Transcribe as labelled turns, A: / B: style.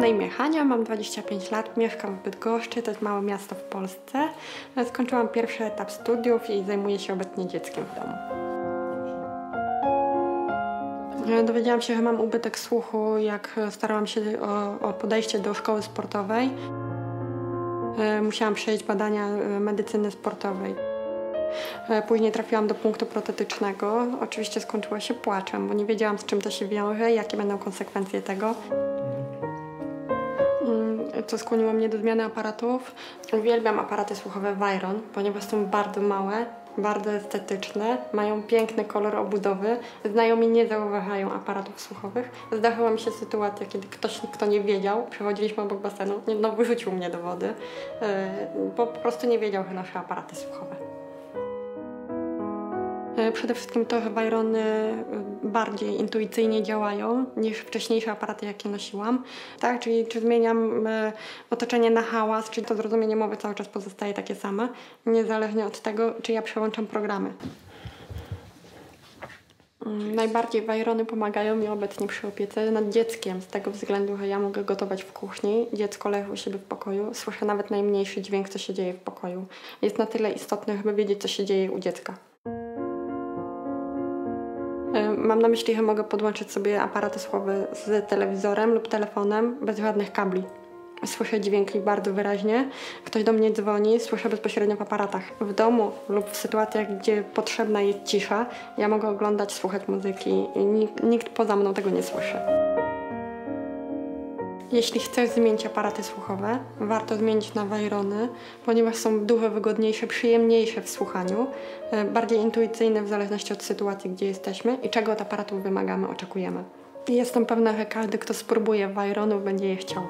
A: na imię Hania, mam 25 lat, mieszkam w Bydgoszczy, to jest małe miasto w Polsce. Skończyłam pierwszy etap studiów i zajmuję się obecnie dzieckiem w domu. Dowiedziałam się, że mam ubytek słuchu, jak starałam się o, o podejście do szkoły sportowej. Musiałam przejść badania medycyny sportowej. Później trafiłam do punktu protetycznego. Oczywiście skończyło się płaczem, bo nie wiedziałam z czym to się wiąże, jakie będą konsekwencje tego. Co skłoniło mnie do zmiany aparatów. Uwielbiam aparaty słuchowe Viron, ponieważ są bardzo małe, bardzo estetyczne, mają piękny kolor obudowy. Znajomi nie zauważają aparatów słuchowych. Zdarzyła mi się sytuacja, kiedy ktoś, kto nie wiedział, przechodziliśmy obok basenu, no wyrzucił mnie do wody, bo po prostu nie wiedział, że nasze aparaty słuchowe. Przede wszystkim to, że Virony bardziej intuicyjnie działają niż wcześniejsze aparaty, jakie nosiłam. Tak, czyli czy zmieniam otoczenie na hałas, czyli to zrozumienie mowy cały czas pozostaje takie same, niezależnie od tego, czy ja przełączam programy. Najbardziej Wajrony pomagają mi obecnie przy opiece nad dzieckiem, z tego względu, że ja mogę gotować w kuchni, dziecko leży u siebie w pokoju, słyszę nawet najmniejszy dźwięk, co się dzieje w pokoju. Jest na tyle istotny, żeby wiedzieć, co się dzieje u dziecka. Mam na myśli, że mogę podłączyć sobie aparaty słuchowe z telewizorem lub telefonem bez żadnych kabli. Słyszę dźwięki bardzo wyraźnie. Ktoś do mnie dzwoni, słyszę bezpośrednio w aparatach. W domu lub w sytuacjach, gdzie potrzebna jest cisza, ja mogę oglądać, słuchać muzyki i nikt, nikt poza mną tego nie słyszy. Jeśli chcesz zmienić aparaty słuchowe, warto zmienić na Wajrony, ponieważ są dużo wygodniejsze, przyjemniejsze w słuchaniu, bardziej intuicyjne w zależności od sytuacji, gdzie jesteśmy i czego od aparatów wymagamy, oczekujemy. Jestem pewna, że każdy, kto spróbuje Wajronów, będzie je chciał.